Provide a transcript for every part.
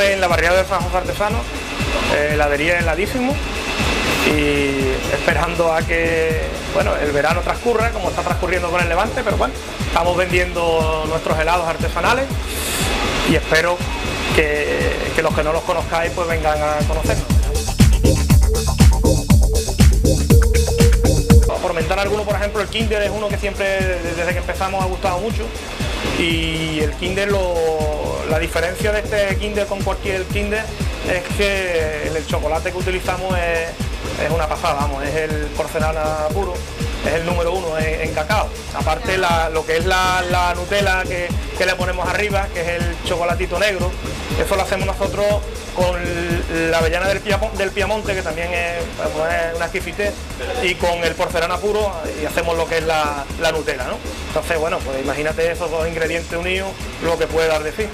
en la barriada de San José Artesano, eh, heladería heladísimo y esperando a que bueno, el verano transcurra como está transcurriendo con el Levante, pero bueno, estamos vendiendo nuestros helados artesanales y espero que, los que no los conozcáis pues vengan a conocernos. Por mentar alguno, por ejemplo, el Kinder es uno que siempre desde que empezamos ha gustado mucho y el Kinder, la diferencia de este Kinder con cualquier Kinder es que el chocolate que utilizamos es es una pasada, vamos, es el porcelana puro, es el número uno en, cacao. Aparte lo que es la, Nutella que, le ponemos arriba, que es el chocolatito negro, eso lo hacemos nosotros con la avellana del, Piamonte, que también es, pues, una exquisitez, y con el porcelana puro y hacemos lo que es la, Nutella, ¿no? Entonces, bueno, pues imagínate esos dos ingredientes unidos, lo que puede dar de sí.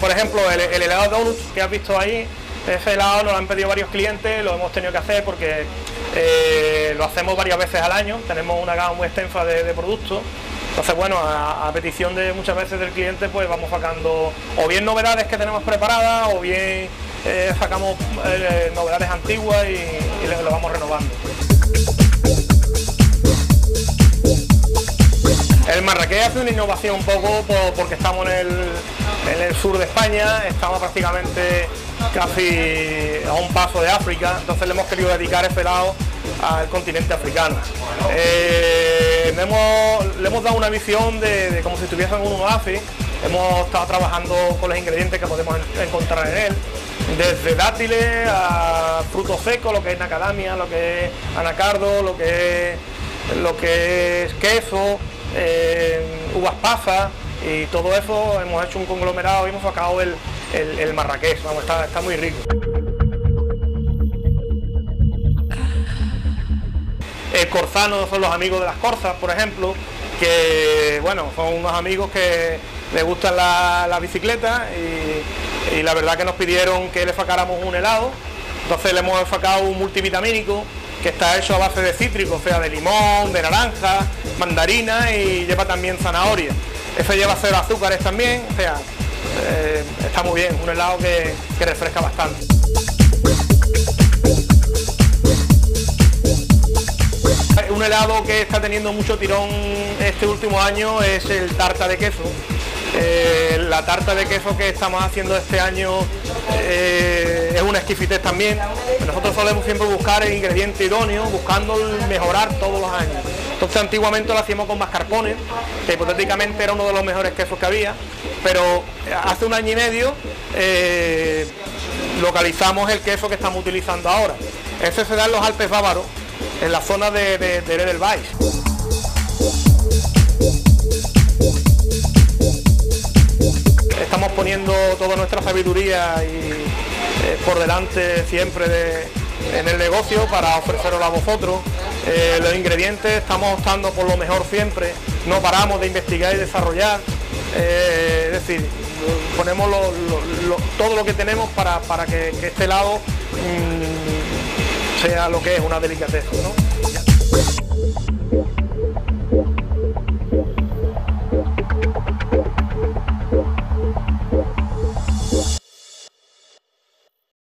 Por ejemplo, el, helado donuts que has visto ahí, ese helado lo han pedido varios clientes, lo hemos tenido que hacer porque eh, lo hacemos varias veces al año, tenemos una gama muy extensa de, productos. Entonces, bueno, a, petición de muchas veces del cliente, pues vamos sacando o bien novedades que tenemos preparadas o bien eh, sacamos eh, novedades antiguas y lo vamos renovando. Marrakech hace una innovación un poco porque estamos en el, sur de España, estamos prácticamente casi a un paso de África, entonces le hemos querido dedicar ese lado al continente africano. Eh, le, hemos, dado una visión de, como si estuviesen un oasis, hemos estado trabajando con los ingredientes que podemos encontrar en él, desde dátiles a frutos secos, lo que es macadamia, lo que es anacardo, lo que es, lo que es queso, uvas pasas y todo eso hemos hecho un conglomerado y hemos sacado el, el, marraqués, vamos, está, está muy rico. El corzano son los amigos de las corzas, por ejemplo, que bueno, son unos amigos que les gustan la, la bicicleta y, y, la verdad que nos pidieron que le sacáramos un helado, entonces le hemos sacado un multivitamínico que está hecho a base de cítricos, o sea, de limón, de naranja, mandarina y lleva también zanahoria. Eso lleva cero azúcares también, o sea, eh, está muy bien, un helado que, refresca bastante. Un helado que está teniendo mucho tirón este último año es el tarta de queso. Eh, la tarta de queso que estamos haciendo este año eh, también. Nosotros solemos siempre buscar el ingrediente idóneo, buscando mejorar todos los años. Entonces antiguamente lo hacíamos con mascarpone, que hipotéticamente era uno de los mejores quesos que había, pero hace un año y medio eh, localizamos el queso que estamos utilizando ahora. Ese se da en los Alpes bávaros, en la zona de, de, de estamos poniendo toda nuestra sabiduría y eh, por delante siempre en el negocio para ofrecerlo a vosotros. Eh, los ingredientes estamos optando por lo mejor siempre, no paramos de investigar y desarrollar, eh, es decir, ponemos todo lo que tenemos para, que, este lado mm, sea lo que es una delicateza.